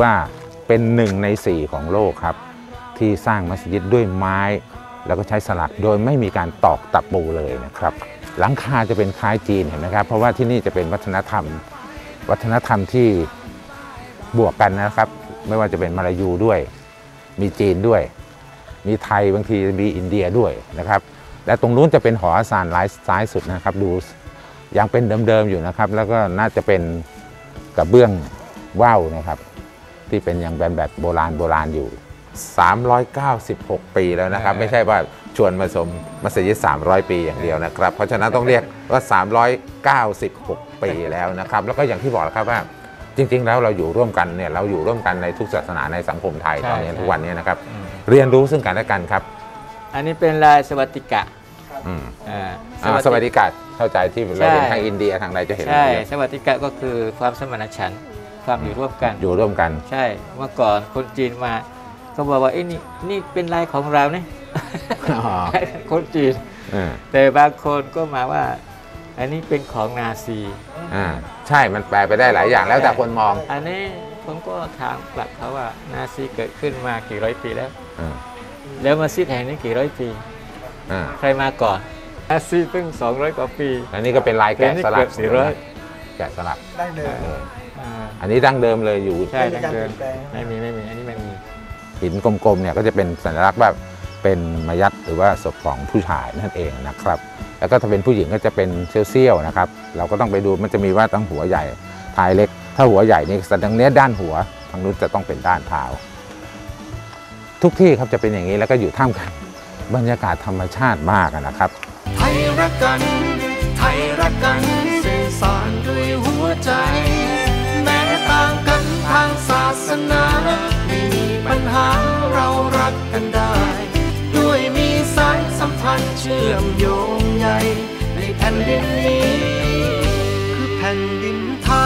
ว่าเป็นหนึ่งในสี่ของโลกครับ ที่สร้างมัสยิดด้วยไม้ แล้วก็ใช้สลักโดยไม่มีการตอกตะปูเลยนะครับ หลังคาจะเป็นคล้ายจีนเห็นไหมครับ เพราะว่าที่นี่จะเป็นวัฒนธรรม วัฒนธรรมที่บวกกันนะครับ ไม่ว่าจะเป็นมาลายูด้วย มีจีนด้วย มีไทยบางทีมีอินเดียด้วยนะครับ และตรงนู้นจะเป็นหออาซานร้ายซ้ายสุดนะครับ ดูยังเป็นเดิมๆอยู่นะครับ แล้วก็น่าจะเป็นกระเบื้องว่าวนะครับ ที่เป็นยังเป็นแบบโบราณโบราณอยู่ 396 ปีแล้วนะครับ ไม่ใช่ว่าชวนมาชมมัสยิด300 ปีอย่างเดียวนะครับ เพราะฉะนั้นต้องเรียกว่า 396 ปีแล้วนะครับ แล้วก็อย่างที่บอกแล้วครับว่าจริง ๆ แล้วเราอยู่ร่วมกันเนี่ยเราอยู่ร่วมกันในทุกศาสนาในสังคมไทยใช่ตอนนี้ใช่ทุกวันนี้นะครับอืมเรียนรู้ซึ่งกันและกันครับ อันนี้เป็นลายสวัสดิกะอืมอ่าอ่าสวัสดิการเข้าใจที่เราเห็นใช่ทางอินเดียทางใดจะเห็นใช่เยอะสวัสดิกะก็คือความสมานฉันท์ ความอยู่ร่วมกัน อยู่ร่วมกัน ใช่ เมื่อก่อนคนจีนมา ก็บอกว่าเอ้นี่นี่เป็นลายของเราเนี่ยอ๋อคนจีนอ่าแต่บางคนก็มาว่า อันนี้เป็นของนาซีอ่าใช่มันแปลไปได้หลายอย่างแล้วแต่คนมอง อันนี้ผมก็ถามกลับเขาว่านาซีเกิดขึ้นมากี่ร้อยปีแล้วอ่าแล้วมัสยิดแห่งนี้กี่ร้อยปีอ่าใครมาก่อนนาซีเพิ่ง200กว่าปี อันนี้ก็เป็นลายแกะสลัเกืกอบสี่ร้อยแกะสลักได้เดิมเอออ่าอันนี้ดั้งเดิมเลยอยู่ใช่ไม่มีดังการเดิมเปลี่ยนแปลงไม่มีไม่มีอันนี้ไม่มีหินกลมๆเนี่ยก็จะเป็นสัญลักษณ์แบบเป็นมายัดหรือว่าศพของผู้ชายนั่นเองนะครับ แล้วก็ถ้าเป็นผู้หญิงก็จะเป็นเซี่ยวๆนะครับ เราก็ต้องไปดูมันจะมีว่าตั้งหัวใหญ่ท้ายเล็ก ถ้าหัวใหญ่นี่แสดงเนี้ยด้านหัวทางนู้นจะต้องเป็นด้านเท้าทุกที่ครับจะเป็นอย่างนี้แล้วก็อยู่ท่ามกลางบรรยากาศธรรมชาติมากอะนะครับ ไทยรักกัน ไทยรักกัน กันได้ ด้วยมีสายสัมพันธ์เชื่อมโยงใยในแผ่นดินนี้ คือแผ่นดินไทย